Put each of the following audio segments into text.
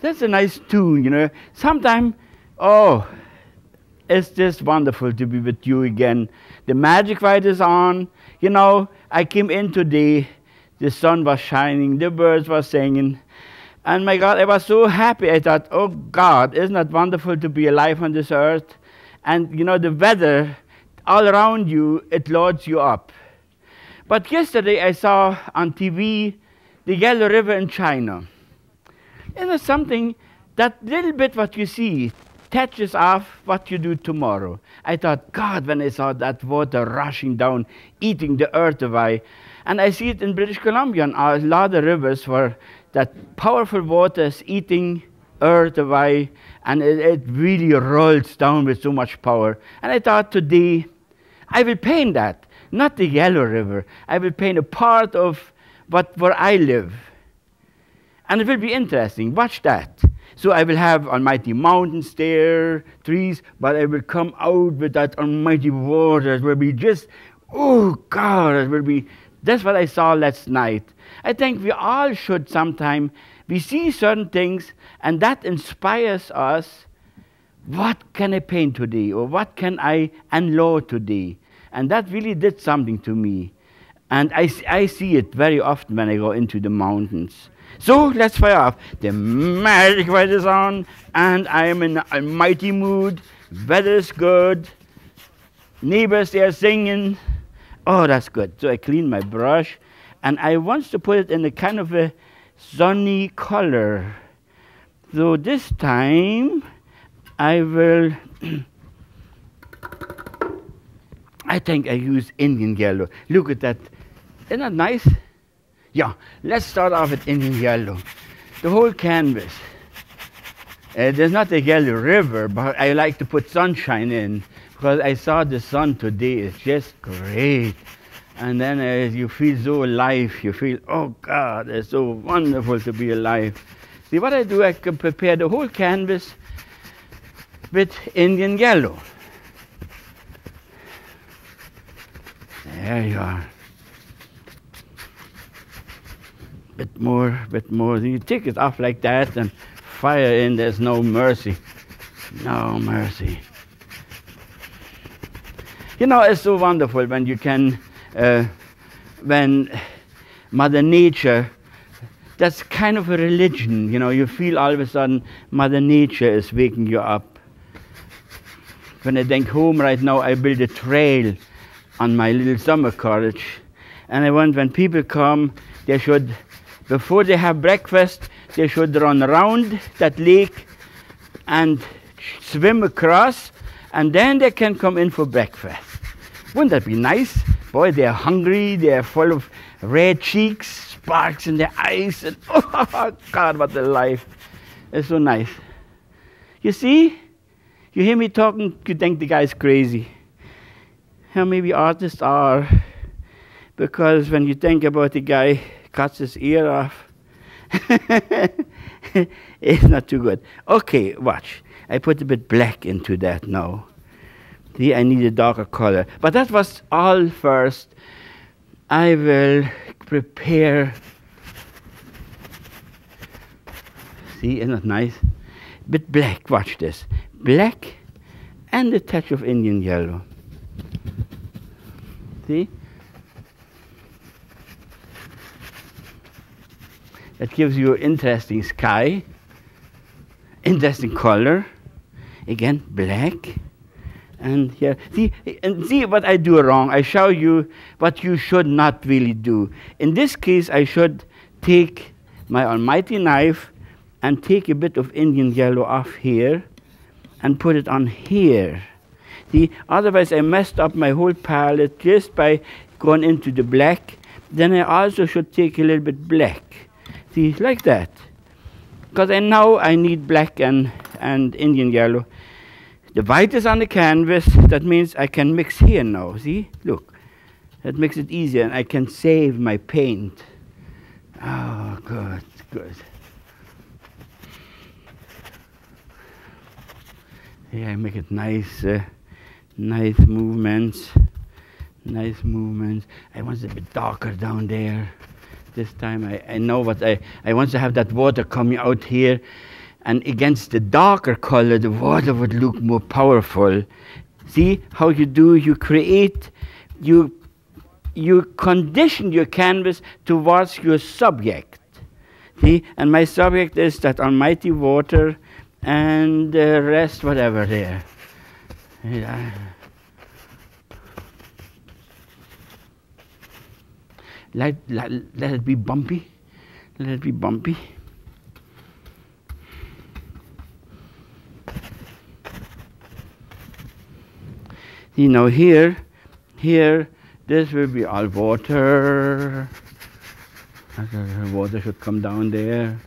That's a nice tune, you know. Sometimes, oh, it's just wonderful to be with you again. The magic light is on. You know, I came in today, the sun was shining, the birds were singing. And my God, I was so happy. I thought, oh God, isn't that wonderful to be alive on this earth? And you know, the weather all around you, it loads you up. But yesterday I saw on TV the Yellow River in China. You know something, that little bit what you see touches off what you do tomorrow. I thought, God, when I saw that water rushing down, eating the earth away, and I see it in British Columbia and a lot of rivers where that powerful water is eating earth away, and it, it really rolls down with so much power. And I thought today, I will paint that, not the Yellow River. I will paint a part of what where I live. And it will be interesting. Watch that. So I will have almighty mountains there, trees, but I will come out with that almighty water. It will be just, oh God, it will be. That's what I saw last night. I think we all should sometime. We see certain things, and that inspires us. What can I paint today, or what can I unload today? And that really did something to me. And I, I see it very often when I go into the mountains. So let's fire off. The magic light is on, and I am in a mighty mood. Weather is good. Neighbors, they are singing. Oh, that's good. So I clean my brush, and I want to put it in a kind of a sunny color. So this time, I will. I think I use Indian yellow. Look at that. Isn't that nice? Yeah, let's start off with Indian yellow. The whole canvas. Uh, there's not a yellow river, but I like to put sunshine in because I saw the sun today. It's just great. And then uh, you feel so alive. You feel, oh God, it's so wonderful to be alive. See what I do? I can prepare the whole canvas with Indian yellow. There you are. Bit more, bit more. You take it off like that and fire in, there's no mercy. No mercy. You know, it's so wonderful when you can, uh, when Mother Nature, that's kind of a religion, you know, you feel all of a sudden Mother Nature is waking you up. When I think home right now, I build a trail on my little summer cottage. And I want when people come, they should, before they have breakfast, they should run around that lake and swim across, and then they can come in for breakfast. Wouldn't that be nice? Boy, they're hungry, they're full of red cheeks, sparks in their eyes, and oh God, what a life. It's so nice. You see, you hear me talking, you think the guy's crazy how maybe artists are. Because when you think about the guy cuts his ear off, it's not too good. Okay, watch. I put a bit black into that now. See, I need a darker color. But that was all first. I will prepare. See, isn't that nice? Bit black, watch this. Black and a touch of Indian yellow. See? That gives you interesting sky, interesting color. Again, black. And here, see, and see what I do wrong. I show you what you should not really do. In this case, I should take my almighty knife and take a bit of Indian yellow off here and put it on here. See, otherwise I messed up my whole palette just by going into the black. Then I also should take a little bit black. See, like that. Because I know I need black and, and Indian yellow. The white is on the canvas. That means I can mix here now. See? Look. That makes it easier and I can save my paint. Oh, good, good. Yeah, make it nice. Uh, nice movements nice movements I want it a bit darker down there This time I, I know what I, I want to have that water coming out here and against the darker color the water would look more powerful. See how you do, you create, you, you condition your canvas towards your subject. See, and my subject is that almighty water and the rest whatever there. Yeah. Let, let, let it be bumpy. Let it be bumpy. You know, here, here, this will be all water. Water should come down there.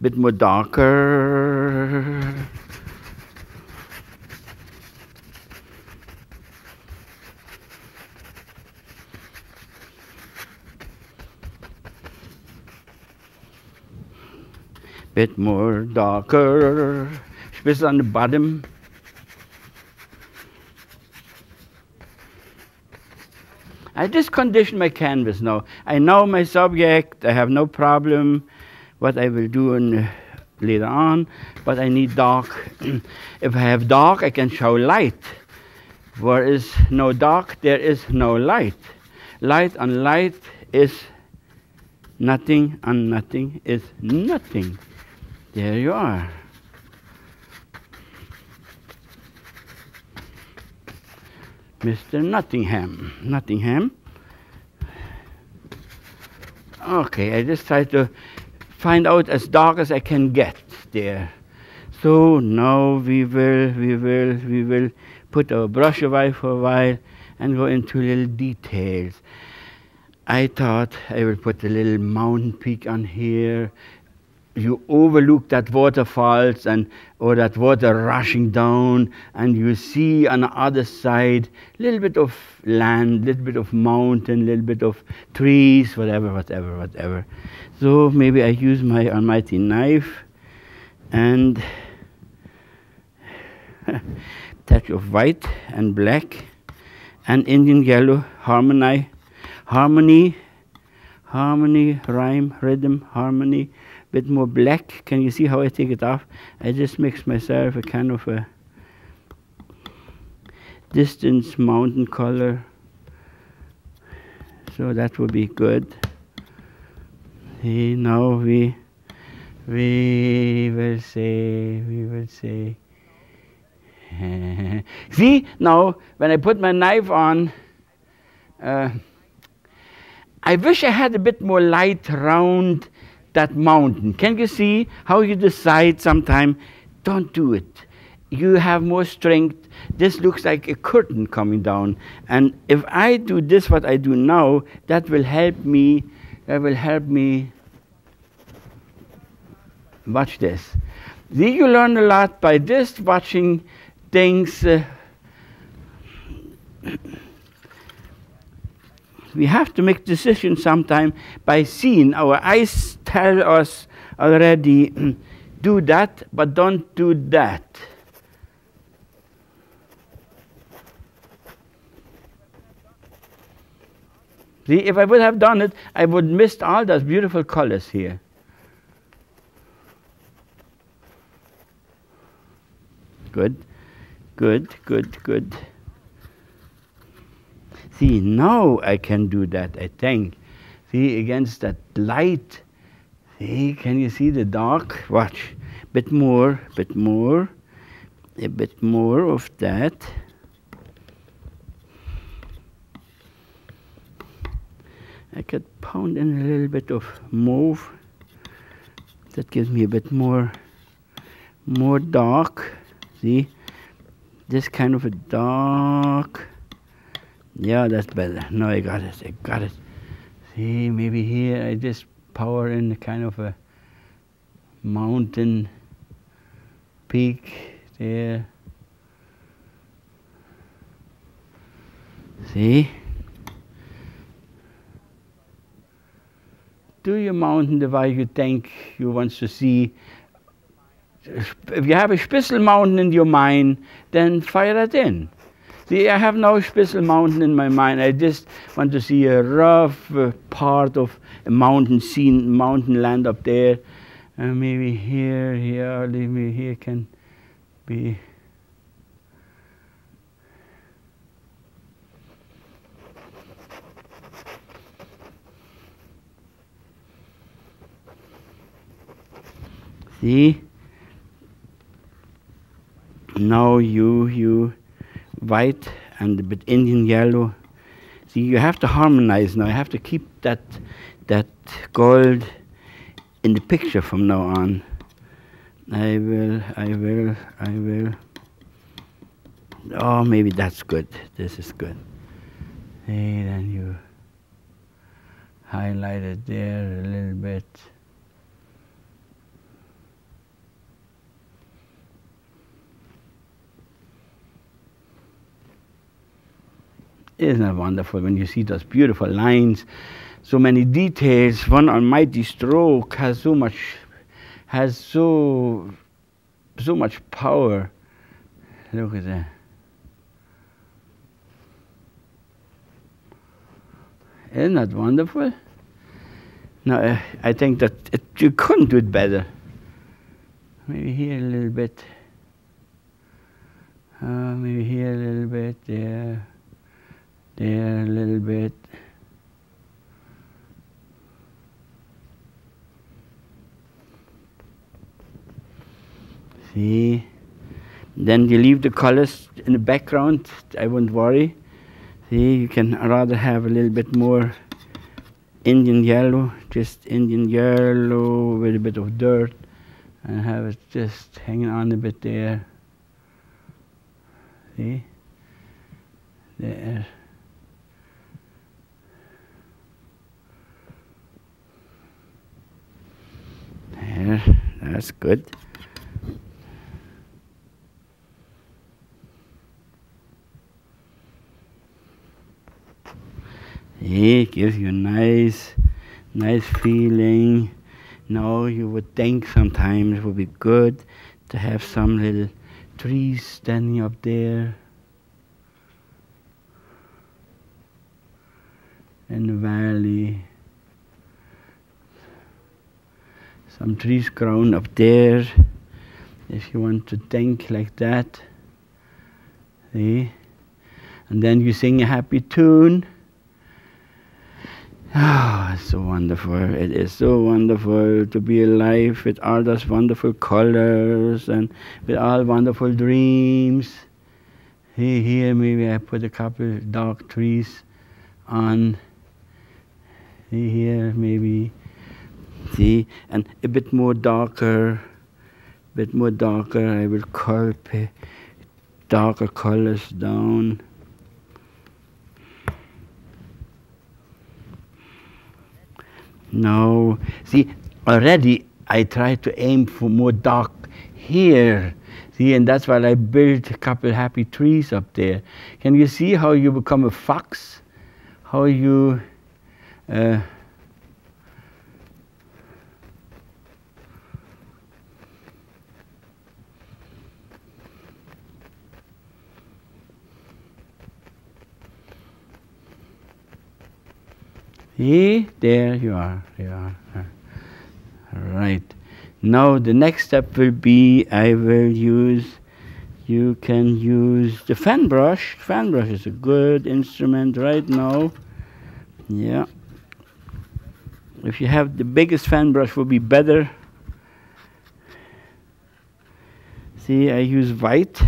Bit more darker. bit more darker. Spitz on the bottom. I just condition my canvas now. I know my subject, I have no problem what I will do in, uh, later on, but I need dark. if I have dark, I can show light. Where is no dark, there is no light. Light on light is nothing, and nothing is nothing. There you are. Mr. Nottingham. Nottingham. Okay, I just try to find out as dark as I can get there. So now we will, we will, we will put our brush away for a while and go into little details. I thought I will put a little mountain peak on here, you overlook that waterfalls and or that water rushing down and you see on the other side a little bit of land, little bit of mountain, little bit of trees, whatever, whatever, whatever. So maybe I use my almighty knife and touch of white and black and Indian yellow harmony, harmony, harmony, rhyme, rhythm, harmony, bit more black. Can you see how I take it off? I just mix myself a kind of a distance mountain color. So that would be good. See, now we we will say, we will say. see, now when I put my knife on, uh, I wish I had a bit more light around that mountain. Can you see how you decide sometime? Don't do it. You have more strength. This looks like a curtain coming down. And if I do this, what I do now, that will help me. That will help me. Watch this. See, you learn a lot by this, watching things. Uh, we have to make decisions sometime by seeing. Our eyes tell us already, do that, but don't do that. See, if I would have done it, I would miss all those beautiful colors here. Good, good, good, good. See, now I can do that, I think. See, against that light. See, can you see the dark? Watch. Bit more, bit more, a bit more of that. I could pound in a little bit of mauve. That gives me a bit more, more dark. See, this kind of a dark. Yeah, that's better. No, I got it. I got it. See, maybe here I just power in the kind of a mountain peak there. See? Do your mountain the way you think you want to see. If you have a Spitzel mountain in your mind, then fire it in. See, I have no special mountain in my mind. I just want to see a rough uh, part of a mountain scene, mountain land up there. Uh, maybe here, here, maybe here can be. See? Now you, you white and a bit Indian yellow. See, you have to harmonize now. You have to keep that, that gold in the picture from now on. I will, I will, I will. Oh, maybe that's good. This is good. Hey, then you highlight it there a little bit. Isn't it wonderful when you see those beautiful lines, so many details? One almighty stroke has so much, has so, so much power. Look at that. Isn't that wonderful? No, uh, I think that it, you couldn't do it better. Maybe here a little bit. Uh, maybe here a little bit, there there a little bit. See? Then you leave the colors in the background, I won't worry. See, you can rather have a little bit more Indian yellow, just Indian yellow with a bit of dirt and have it just hanging on a bit there. See? There. There, that's good. It gives you a nice, nice feeling. No, you would think sometimes it would be good to have some little trees standing up there in the valley. Some trees grown up there if you want to think like that see and then you sing a happy tune oh, it's so wonderful. It is so wonderful to be alive with all those wonderful colors and with all wonderful dreams. Hey, here maybe I put a couple of dark trees on. See here maybe see, and a bit more darker, bit more darker, I will curl darker colors down. No, see, already I try to aim for more dark here. See, and that's why I built a couple happy trees up there. Can you see how you become a fox? How you uh, See, there you are, you are. Right. Now the next step will be I will use, you can use the fan brush. Fan brush is a good instrument right now. Yeah. If you have the biggest fan brush will be better. See, I use white.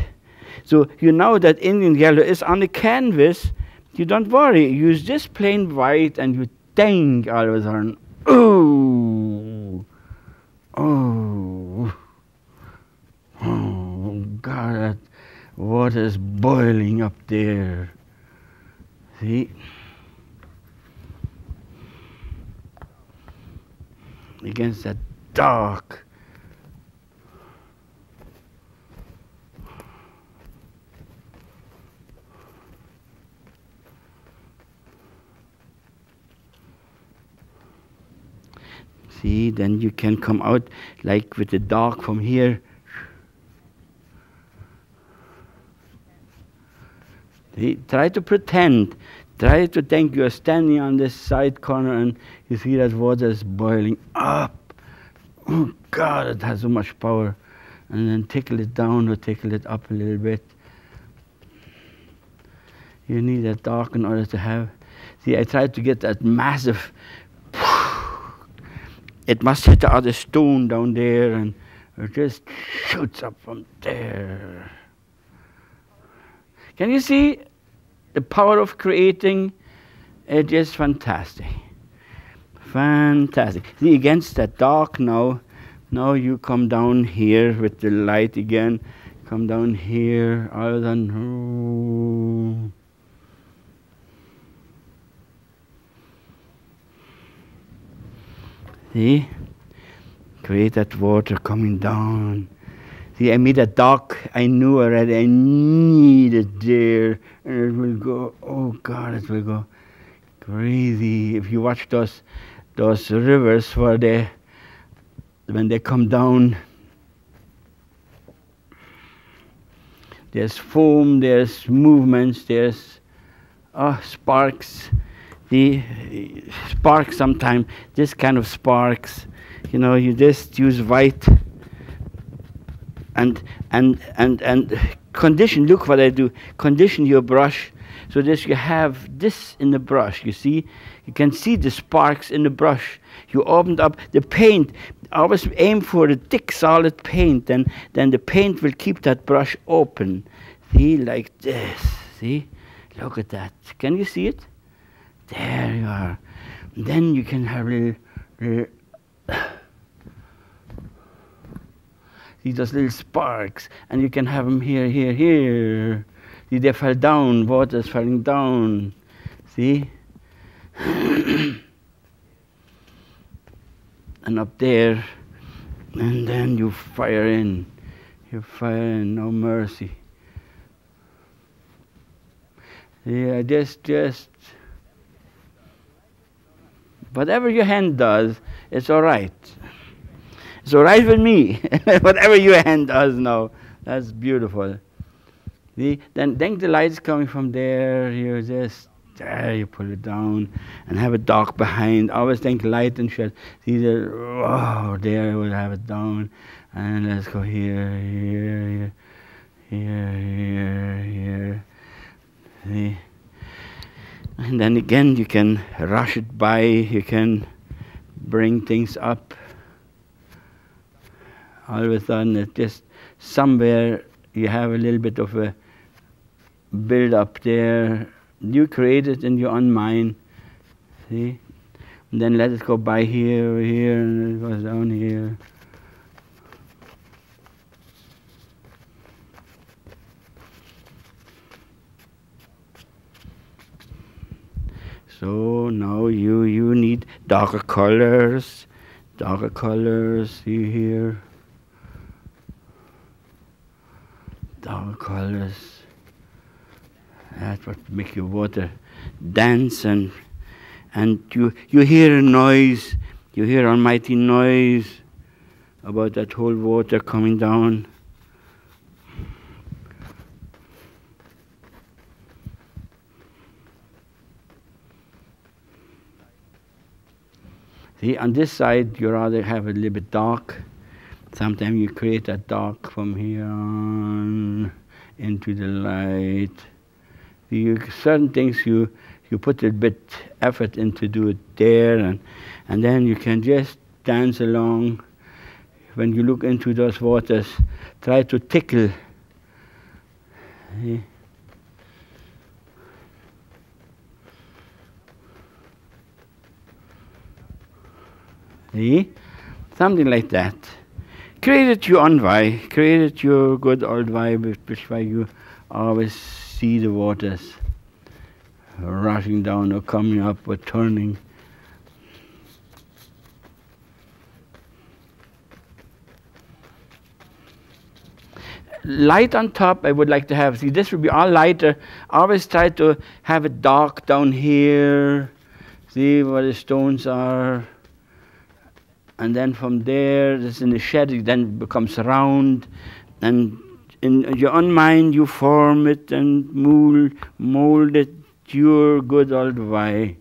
So you know that Indian yellow is on the canvas. You don't worry, use just plain white and you dang all of a sudden, oh, oh, oh, God, that water's boiling up there. See? Against that dark See, then you can come out like with the dark from here. Try to pretend. Try to think you're standing on this side corner and you see that water is boiling up. Oh God, it has so much power. And then tickle it down or tickle it up a little bit. You need a dark in order to have. See, I tried to get that massive. It must hit the other stone down there and it just shoots up from there. Can you see the power of creating? It is fantastic. Fantastic. See, against that dark now, now you come down here with the light again. Come down here, other than. See? Create that water coming down. See, I made a dock. I knew already. I need it there. And it will go, oh God, it will go crazy. If you watch those, those rivers where they, when they come down, there's foam, there's movements, there's oh, sparks. The sparks sometimes, this kind of sparks, you know, you just use white and and and and condition look what I do condition your brush. So that you have this in the brush you see? You can see the sparks in the brush. You opened up the paint. Always aim for the thick solid paint and then the paint will keep that brush open. See like this. See? Look at that. Can you see it there you are then you can have little, little see those little sparks, and you can have them here, here, here. See, they fell down, water's falling down. See? and up there, and then you fire in. You fire in, no mercy. Yeah, just, just, whatever your hand does, it's all right. So right with me, whatever your hand does now, that's beautiful. See? Then think the light's coming from there, you just there you pull it down and have it dark behind. Always think light and shit. See the oh there we'll have it down. And let's go here, here, here, here, here. See? And then again you can rush it by, you can bring things up all of a sudden it's just somewhere you have a little bit of a build up there. You create it in your own mind. See? And then let it go by here, here, and it goes down here. So now you you need darker colors, darker colors. See here. dark colors. That's what make your water dance and and you you hear a noise, you hear almighty noise about that whole water coming down. See, on this side you rather have a little bit dark Sometimes you create a dark from here on into the light. You, certain things you, you put a bit effort into do it there, and, and then you can just dance along. When you look into those waters, try to tickle. See? See? Something like that. Created your own way, create your good old way, which way you always see the waters rushing down or coming up or turning. Light on top, I would like to have. See, this would be all lighter. Always try to have it dark down here. See where the stones are and then from there, this in the shed, it then becomes round, and in your own mind you form it and mold, mold it your good old way.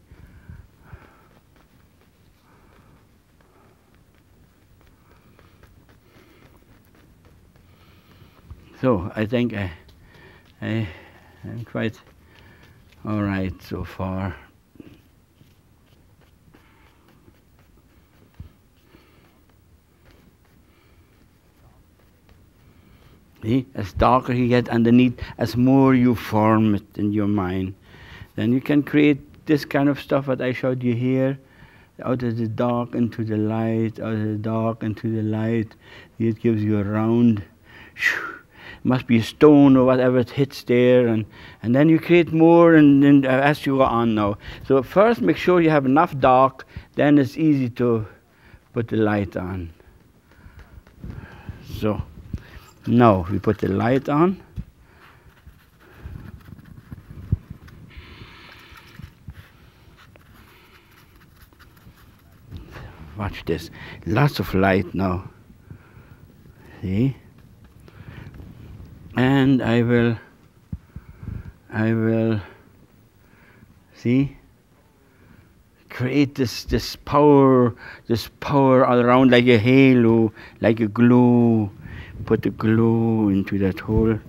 So I think I, I am quite all right so far. See, as darker you get underneath, as more you form it in your mind, then you can create this kind of stuff that I showed you here. Out of the dark into the light, out of the dark into the light. It gives you a round. must be a stone or whatever it hits there, and, and then you create more and, and uh, as you go on now. So first, make sure you have enough dark. Then it's easy to put the light on. So. Now we put the light on. Watch this. Lots of light now. See? And I will I will see create this this power this power all around like a halo, like a glow put the glue into that whole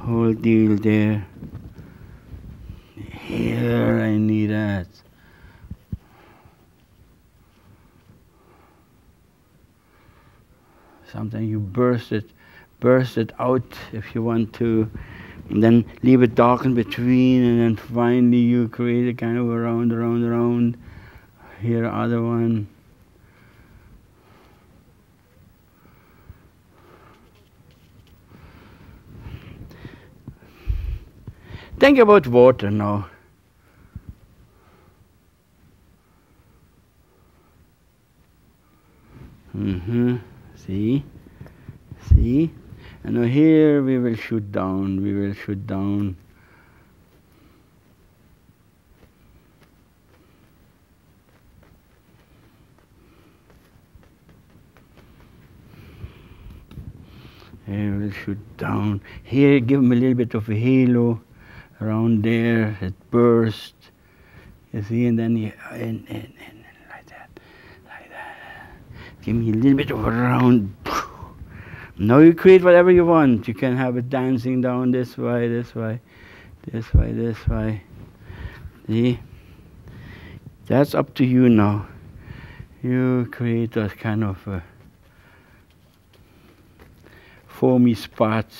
whole deal there. Here I need that. Sometimes you burst it, burst it out if you want to, and then leave it dark in between, and then finally you create a kind of around, around, around. Here, other one. Think about water now. Mm-hmm. See? See? And now here we will shoot down, we will shoot down. Here we'll shoot down. Here give him a little bit of a halo around there, it burst. You see, and then you, and, and, and like that, like that. Give me a little bit of a round. Now you create whatever you want. You can have it dancing down this way, this way, this way, this way. See? That's up to you now. You create those kind of uh, foamy spots.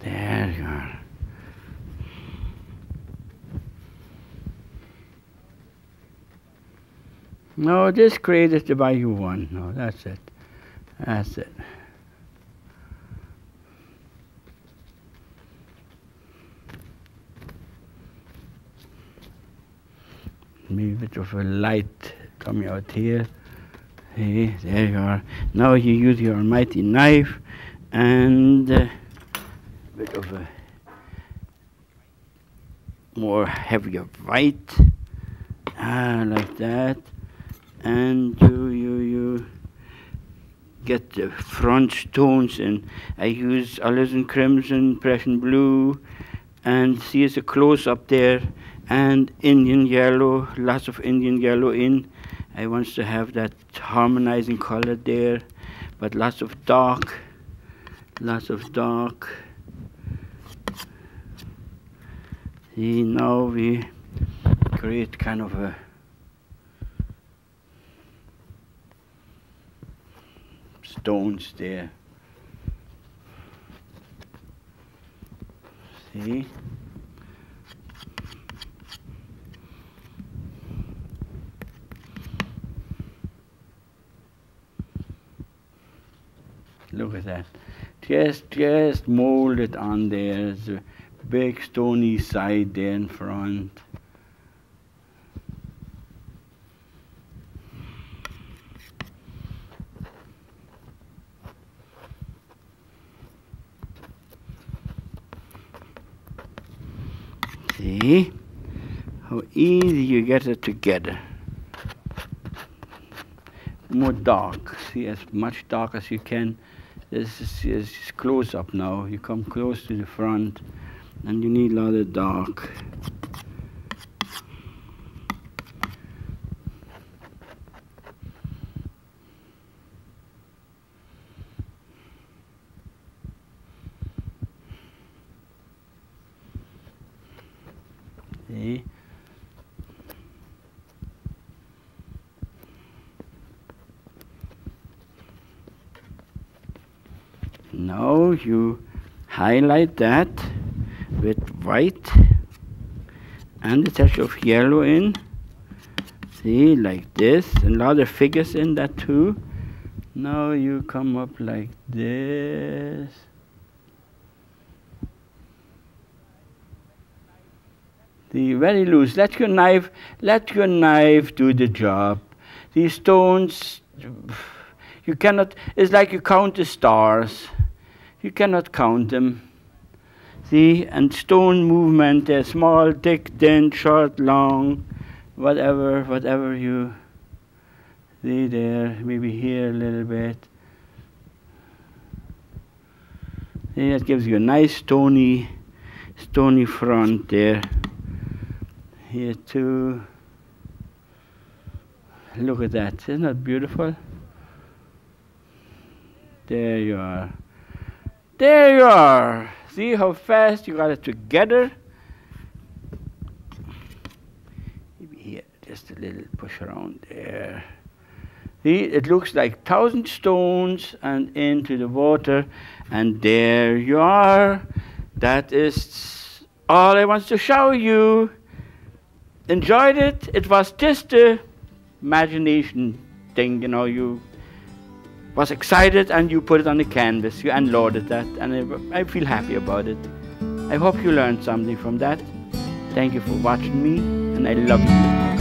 There you are. No, just create it the you want. No, that's it. That's it. maybe a bit of a light coming out here. There you are. Now you use your mighty knife and a bit of a more heavier white, ah, like that, and you you you get the front stones and I use alizarin crimson, Prussian blue, and see it's a close up there and Indian yellow, lots of Indian yellow in. I want to have that harmonizing color there, but lots of dark, lots of dark. See, now we create kind of a stones there. Look at that. Just, just mold it on there. There's a big stony side there in front. See how easy you get it together. More dark. See as much dark as you can. This is, is close up now. You come close to the front and you need a lot of dark. See? Now you highlight that with white and a touch of yellow in. See, like this, and a lot of figures in that too. Now you come up like this. The very loose. Let your knife, let your knife do the job. These stones, you cannot. It's like you count the stars. You cannot count them. See, and stone movement, they're small, thick, thin, short, long, whatever, whatever you see there, maybe here a little bit. See, that gives you a nice stony, stony front there. Here too. Look at that, isn't that beautiful? There you are. There you are. See how fast you got it together? Maybe here, just a little push around there. See, it looks like thousand stones and into the water, and there you are. That is all I want to show you enjoyed it. It was just a imagination thing, you know. You was excited and you put it on the canvas. You unloaded that, and I, I feel happy about it. I hope you learned something from that. Thank you for watching me, and I love you.